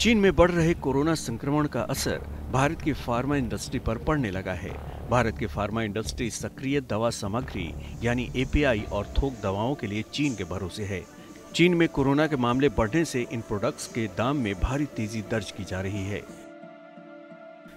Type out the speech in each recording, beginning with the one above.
चीन में बढ़ रहे कोरोना संक्रमण का असर भारत की फार्मा इंडस्ट्री पर पड़ने लगा है। भारत की फार्मा इंडस्ट्री सक्रिय दवा सामग्री, यानी एपीआई और थोक दवाओं के लिए चीन के भरोसे है। चीन में कोरोना के मामले बढ़ने से इन प्रोडक्ट्स के दाम में भारी तेज़ी दर्ज की जा रही है।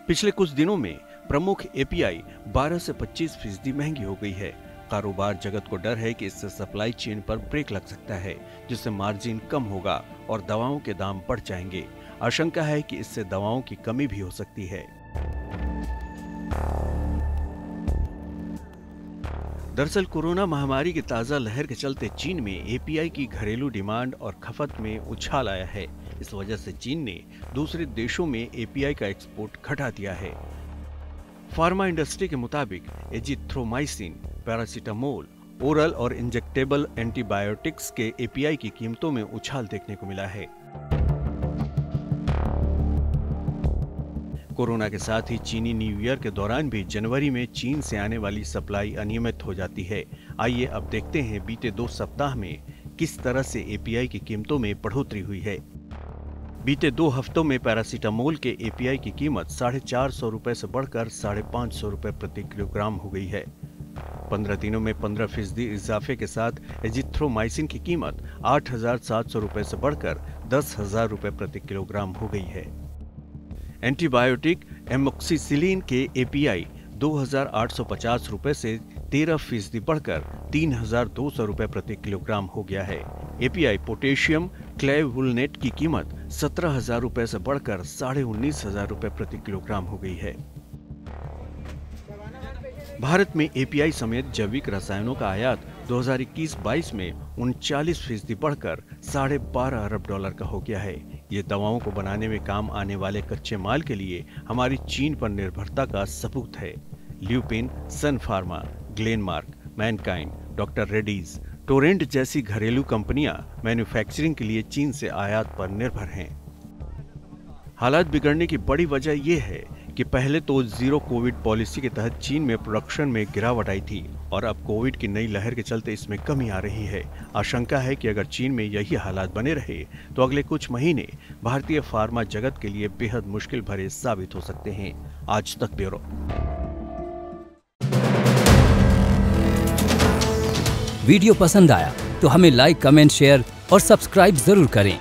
पिछले कुछ दिनों में प्रमुख एपीआई 12 से 25 फ़ीसदी महँगी हो गई है। कारोबार जगत को डर है कि इससे सप्लाई चेन पर ब्रेक लग सकता है, जिससे मार्जिन कम होगा और दवाओं के दाम बढ़ जाएँगे। आशंका है कि इससे दवाओं की कमी भी हो सकती है। दरअसल कोरोना महामारी की ताज़ा लहर के चलते चीन में एपीआई की घरेलू डिमांड और खपत में उछाल आया है। इस वजह से चीन ने दूसरे देशों में एपीआई का एक्सपोर्ट घटा दिया है। फार्मा इंडस्ट्री के मुताबिक एजिथ्रोमाइसिन, पैरासीटामोल, ओरल और इंजेक्टेबल एंटीबायोटिक्स के एपीआई की कीमतों में उछाल देखने को मिला है। कोरोना के साथ ही चीनी न्यू ईयर के दौरान भी जनवरी में चीन से आने वाली सप्लाई अनियमित हो जाती है। आइए अब देखते हैं बीते दो सप्ताह में किस तरह से एपीआई की कीमतों में बढ़ोतरी हुई है। बीते दो हफ्तों में पैरासीटामोल के एपीआई की कीमत साढ़े चार सौ रुपए से बढ़कर साढ़े पाँच सौ रुपए प्रति किलोग्राम हो गई है। पंद्रह दिनों में पंद्रह फ़ीसदी इजाफे के साथ एजिथ्रोमाइसिन की कीमत आठ हज़ार सात सौ रुपए से बढ़कर दस हज़ार रुपए प्रति किलोग्राम हो गई है। एंटीबायोटिक एमोक्सिसिलिन के एपीआई 2,850 रुपए से 13 फ़ीसदी बढ़कर 3,200 रुपए प्रति किलोग्राम हो गया है। एपीआई पोटेशियम क्लेवुलनेट की कीमत 17,000 रुपए से बढ़कर साढ़े उन्नीस हज़ार रुपए प्रति किलोग्राम हो गई है। भारत में एपीआई समेत जैविक रसायनों का आयात 2021-22 में उनचालीस फ़ीसदी बढ़कर साढ़े बारह अरब डॉलर का हो गया है। ये दवाओं को बनाने में काम आने वाले कच्चे माल के लिए हमारी चीन पर निर्भरता का सबूत है। Lupin, Sun Pharma, Glenmark, Mankind, doctor Reddy's Torrent जैसी घरेलू कंपनियाँ मैन्युफैक्चरिंग के लिए चीन से आयात पर निर्भर हैं। हालात बिगड़ने की बड़ी वजह यह है कि पहले तो ज़ीरो कोविड पॉलिसी के तहत चीन में प्रोडक्शन में गिरावट आई थी। और अब कोविड की नई लहर के चलते इसमें कमी आ रही है। आशंका है कि अगर चीन में यही हालात बने रहे तो अगले कुछ महीने भारतीय फार्मा जगत के लिए बेहद मुश्किल भरे साबित हो सकते हैं। आज तक ब्यूरो। वीडियो पसंद आया तो हमें लाइक, कमेंट, शेयर और सब्सक्राइब ज़रूर करें।